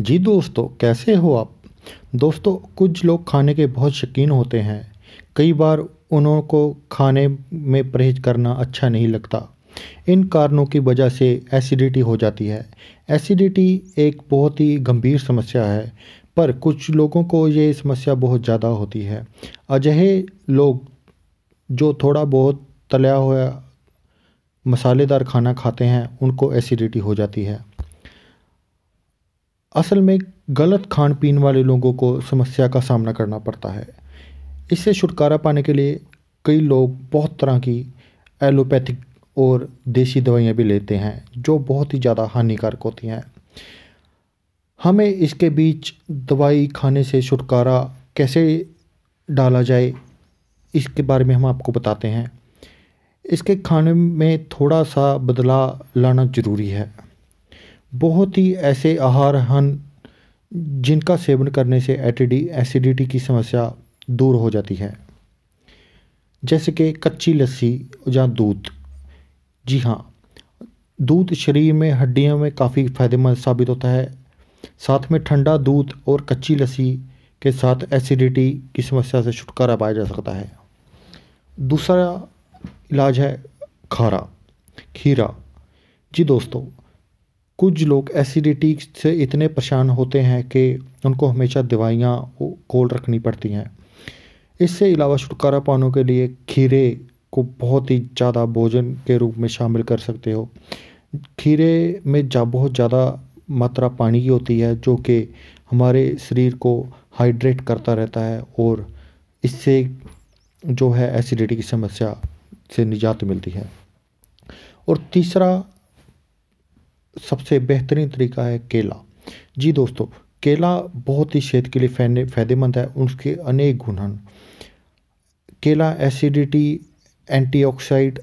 जी दोस्तों, कैसे हो आप? दोस्तों, कुछ लोग खाने के बहुत शौकीन होते हैं। कई बार उन्हों को खाने में परहेज करना अच्छा नहीं लगता। इन कारणों की वजह से एसिडिटी हो जाती है। एसिडिटी एक बहुत ही गंभीर समस्या है, पर कुछ लोगों को ये समस्या बहुत ज़्यादा होती है। अजहे लोग जो थोड़ा बहुत तला हुआ मसालेदार खाना खाते हैं, उनको एसिडिटी हो जाती है। असल में गलत खान पीन वाले लोगों को समस्या का सामना करना पड़ता है। इससे छुटकारा पाने के लिए कई लोग बहुत तरह की एलोपैथिक और देसी दवाइयाँ भी लेते हैं, जो बहुत ही ज़्यादा हानिकारक होती हैं। हमें इसके बीच दवाई खाने से छुटकारा कैसे डाला जाए, इसके बारे में हम आपको बताते हैं। इसके खाने में थोड़ा सा बदलाव लाना ज़रूरी है। बहुत ही ऐसे आहार हैं जिनका सेवन करने से एटिडी, एसिडिटी की समस्या दूर हो जाती है। जैसे कि कच्ची लस्सी या दूध। जी हाँ दूध शरीर में, हड्डियों में काफ़ी फ़ायदेमंद साबित होता है। साथ में ठंडा दूध और कच्ची लस्सी के साथ एसिडिटी की समस्या से छुटकारा पाया जा सकता है। दूसरा इलाज है खारा, खीरा। जी दोस्तों कुछ लोग एसिडिटी से इतने परेशान होते हैं कि उनको हमेशा दवाइयाँ कोल रखनी पड़ती हैं। इससे अलावा छुटकारा पाने के लिए खीरे को बहुत ही ज़्यादा भोजन के रूप में शामिल कर सकते हो। खीरे में जा, बहुत ज़्यादा मात्रा पानी की होती है, जो कि हमारे शरीर को हाइड्रेट करता रहता है और इससे जो है एसिडिटी की समस्या से निजात मिलती है। और तीसरा सबसे बेहतरीन तरीका है केला। जी दोस्तों, केला बहुत ही सेहत के लिए फैने, फ़ायदेमंद है, उसके अनेक गुण हैं। केला एसिडिटी, एंटीऑक्साइड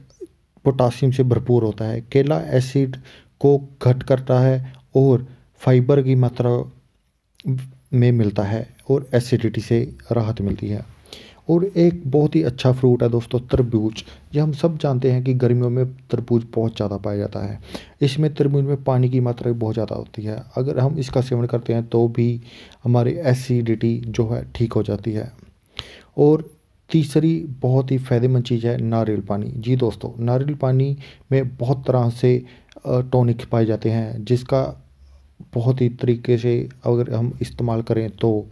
पोटासियम से भरपूर होता है। केला एसिड को घट करता है और फाइबर की मात्रा में मिलता है और एसिडिटी से राहत मिलती है। और एक बहुत ही अच्छा फ्रूट है दोस्तों, तरबूज। ये हम सब जानते हैं कि गर्मियों में तरबूज बहुत ज़्यादा पाया जाता है। इसमें तरबूज में पानी की मात्रा भी बहुत ज़्यादा होती है। अगर हम इसका सेवन करते हैं तो भी हमारी एसिडिटी जो है ठीक हो जाती है। और तीसरी बहुत ही फ़ायदेमंद चीज़ है नारियल पानी। जी दोस्तों, नारियल पानी में बहुत तरह से टॉनिक पाए जाते हैं, जिसका बहुत ही तरीके से अगर हम इस्तेमाल करें तो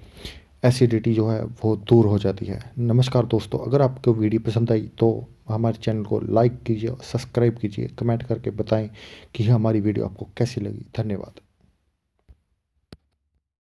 एसिडिटी जो है वो दूर हो जाती है। नमस्कार दोस्तों, अगर आपको वीडियो पसंद आई तो हमारे चैनल को लाइक कीजिए सब्सक्राइब कीजिए। कमेंट करके बताएँ कि हमारी वीडियो आपको कैसी लगी। धन्यवाद।